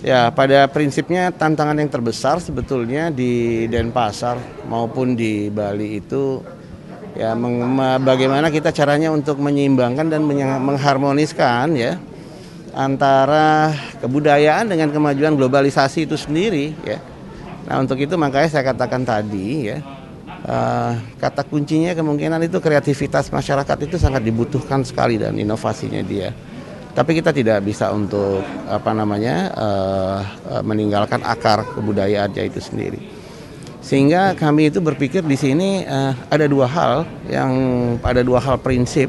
Ya, pada prinsipnya tantangan yang terbesar sebetulnya di Denpasar maupun di Bali itu ya bagaimana kita caranya untuk menyeimbangkan dan mengharmoniskan ya antara kebudayaan dengan kemajuan globalisasi itu sendiri ya. Nah, untuk itu makanya saya katakan tadi ya uh, kata kuncinya kemungkinan itu kreativitas masyarakat itu sangat dibutuhkan sekali dan inovasinya dia tapi kita tidak bisa untuk apa namanya uh, meninggalkan akar kebudayaannya itu sendiri. Sehingga kami itu berpikir di sini uh, ada dua hal yang ada dua hal prinsip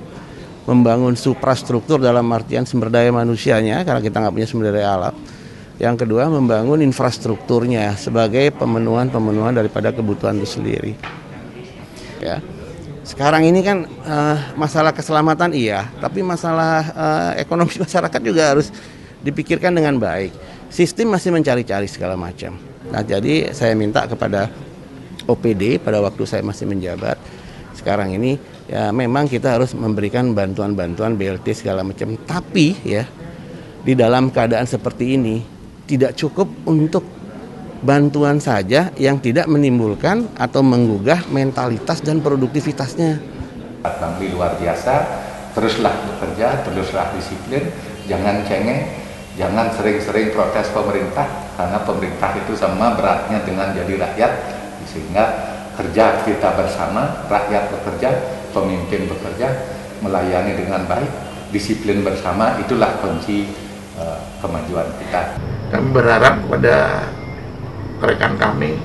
membangun suprastruktur dalam artian sumber daya manusianya karena kita nggak punya sumber daya alam. Yang kedua membangun infrastrukturnya sebagai pemenuhan-pemenuhan daripada kebutuhan itu sendiri. Ya sekarang ini kan uh, masalah keselamatan iya, tapi masalah uh, ekonomi masyarakat juga harus dipikirkan dengan baik. Sistem masih mencari-cari segala macam. Nah, jadi saya minta kepada OPD pada waktu saya masih menjabat sekarang ini ya memang kita harus memberikan bantuan-bantuan BLT segala macam. Tapi ya di dalam keadaan seperti ini tidak cukup untuk bantuan saja yang tidak menimbulkan atau menggugah mentalitas dan produktivitasnya. Bangli luar biasa, teruslah bekerja, teruslah disiplin, jangan cengeng, jangan sering-sering protes pemerintah, karena pemerintah itu sama beratnya dengan jadi rakyat, sehingga kerja kita bersama, rakyat bekerja, pemimpin bekerja, melayani dengan baik, disiplin bersama, itulah kunci uh, kemajuan kita. Kami berharap pada rekan kami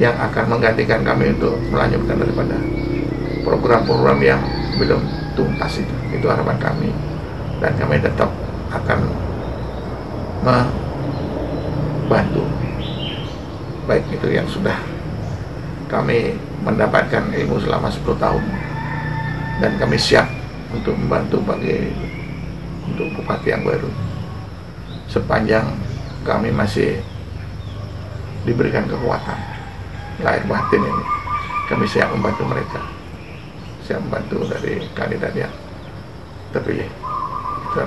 yang akan menggantikan kami untuk melanjutkan daripada program-program yang belum tuntas itu. Itu harapan kami. Dan kami tetap akan membantu. Baik itu yang sudah kami mendapatkan ilmu selama 10 tahun. Dan kami siap untuk membantu bagi untuk bupati yang baru. Sepanjang kami masih diberikan kekuatan. Lahir batin ini. Kami siap membantu mereka. Siap membantu dari kandidat yang terpilih itu